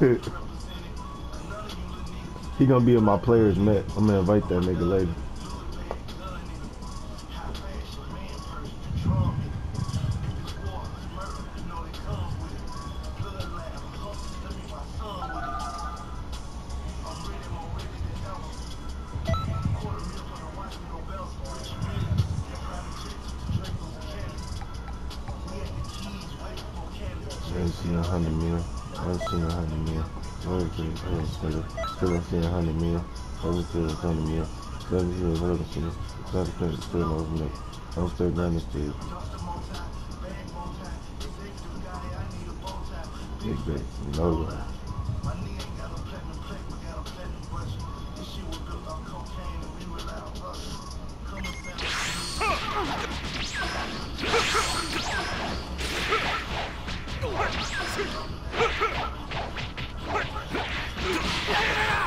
he gonna be in my players net. I'm gonna invite that nigga later. I ain't seen a hundred mil. Seen a hundred mil. Seen a hundred mil. Seen a hundred mil. Seen a hundred mil. Not a no me. I'm still grinding still. Big big, no way. Right,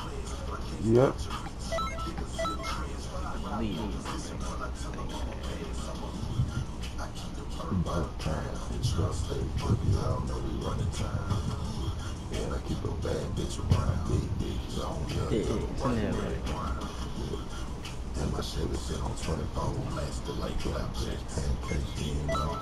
Yep. About time, trust they put you out, know we running time. And I keep a bad bitch around, big bitches on Yeah, yeah. it's in there, right? And my Chevy sit on 24, blasted like flapjacks, pancakes, you know.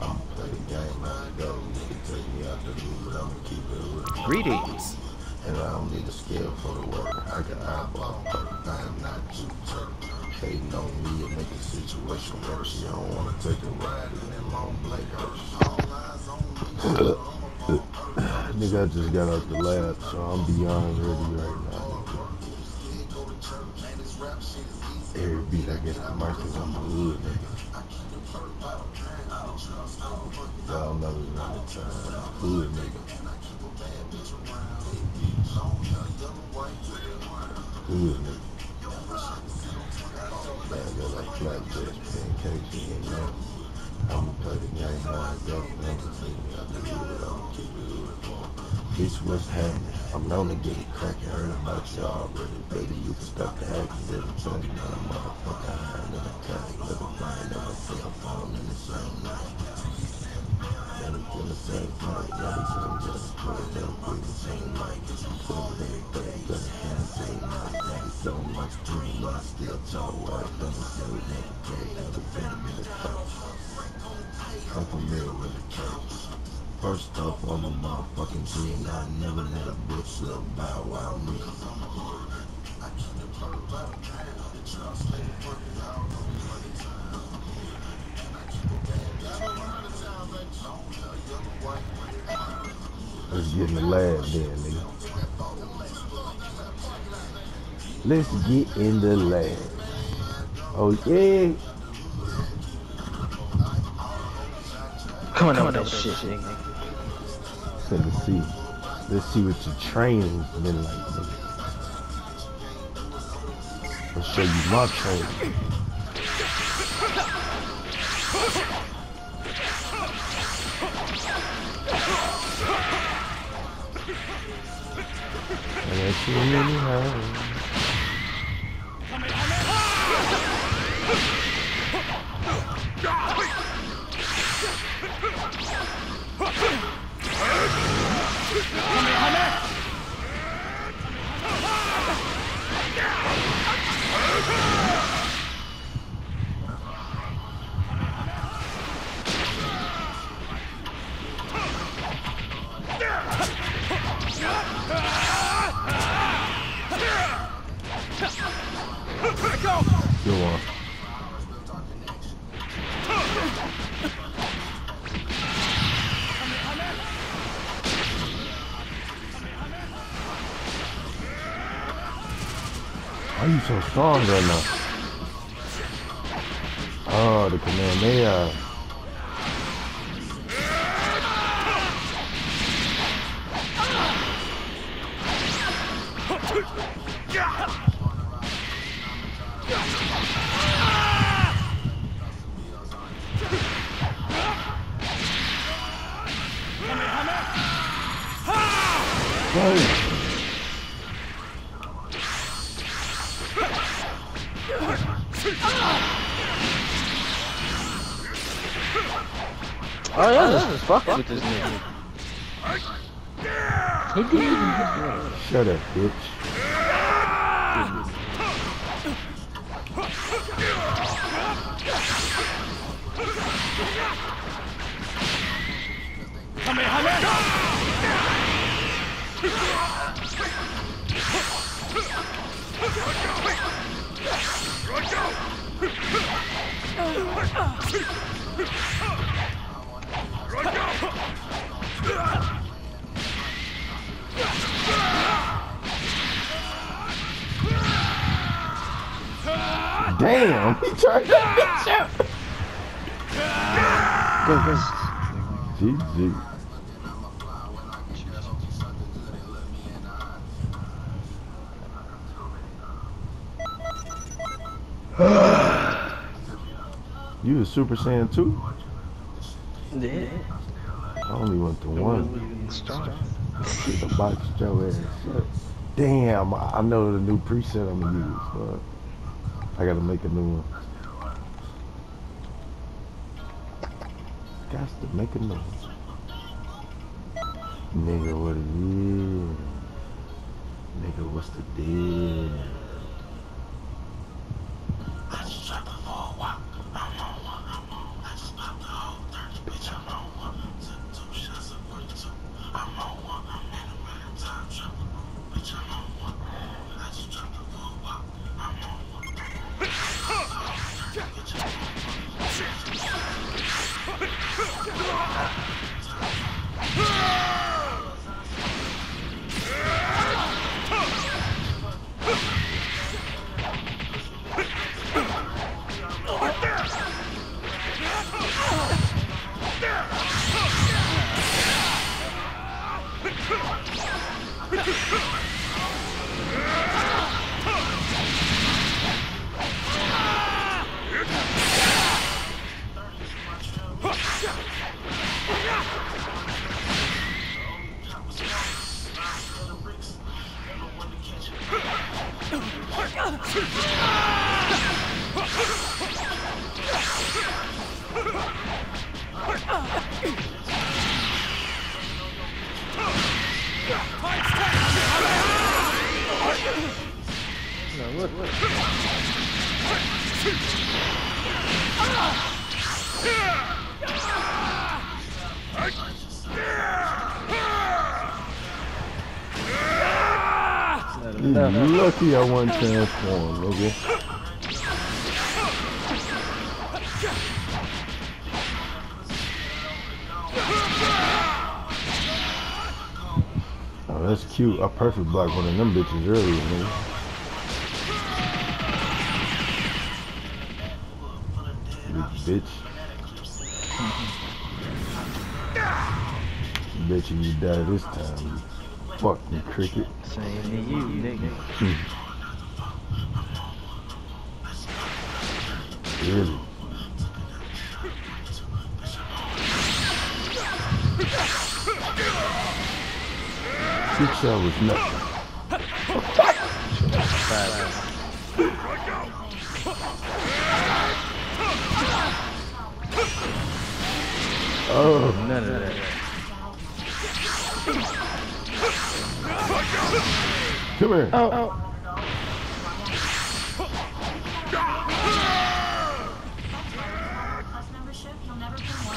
I'ma play the game, I go. You take me out the loop, but I'ma keep it real. Greetings. And I don't need a scale for the work. I got eyeball work. I am not too turk. Hating on me and make the situation worse. You don't wanna take a ride in that long black hearse. Nigga, I just got out the lab, so I'm beyond ready right now. Every beat I get out my cause I'm the hood, nigga. Y'all know it's around the time. Hood, nigga. Hood, nigga. Man, know. Game how I go. I'ma take me out the hood, I'ma keep it hood. Bitch, what's happening? I'm known to get it crackin', heard about you already. Baby, you can stop the actions every know motherfucker high in motherfucking G I never let a bitch look bow wow me. Let's get in the lab then, nigga. Let's get in the lab. Oh yeah. Come on, Come on that shit, nigga. So let's see. Let's see what your training's been like. I'll show you my training. I see anyhow. Good are you so strong right now? Oh, the Kamehameha. Uh, right. Oh yeah, this is fucking with this nigga. He didn't even hit me. Shut up, bitch. Damn, he tried that bitch out. GG. you a Super Saiyan 2? Yeah. I only went to one. Get the box your ass up. Damn, I I know the new preset I'm gonna use, but I gotta make a new one. Got to make a new one. Nigga, what it is? Nigga, what's the deal? Just lucky I wasn't transformed, nigga. Oh, that's cute. I perfect blocked one of them bitches earlier, nigga. Bitch. Bet you die this time, you fucking cricket. Same to you, nigga. Really? Six hours nothing. Five. Oh, None of that. come here. Oh, oh. Plus membership, you'll never pay more.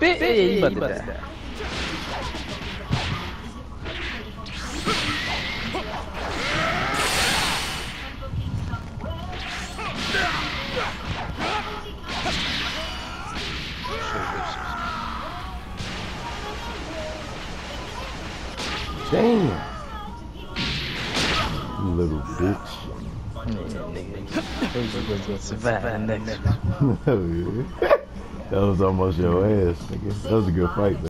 Bitch, yeah, you about to die. Damn. Little bitch. Yeah, nigga. Those gonna survive the next one. Yeah. that was almost your ass, nigga. That was a good fight, man.